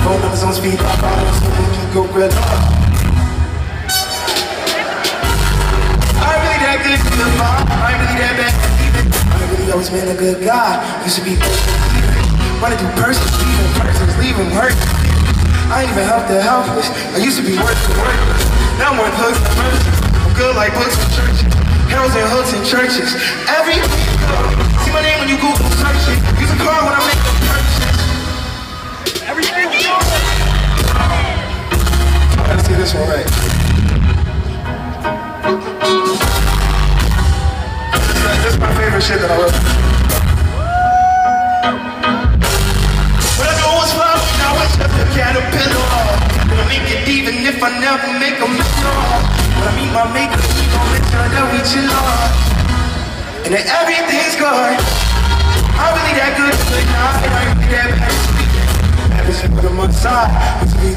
Phone on speed, so we can go grab I really that good to the mom. I really that bad even. I really always been a good guy. Used to be running through persons, leaving persons, leaving hurt. I ain't even help the helpless. I used to be working, working. Now I'm worth hooks and mercy. I'm good like books and churches. Heralds and hooks and churches. Every see my name when you Google search it. Use a car when I this one right. This is my favorite shit that I love. But I know what's wrong, now it's just a caterpillar. Gonna make it even if I never make a mistake. When I meet my maker, we gon' make sure that we chill on. And then everything's good. I'm really that good, but now I ain't that bad. Ever since put them on the side, it's me.